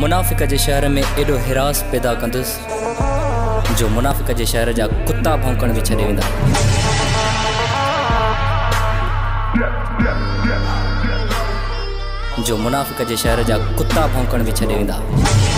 मुनाफ़िक जे शहर में एॾो हिरास पैदा कंदुसि जो मुनाफ़िक जे शहर जा कुता भौकणु बि छॾे वेंदा जो मुनाफ़िक जे शहर जा कुता भौकण बि छॾे वेंदा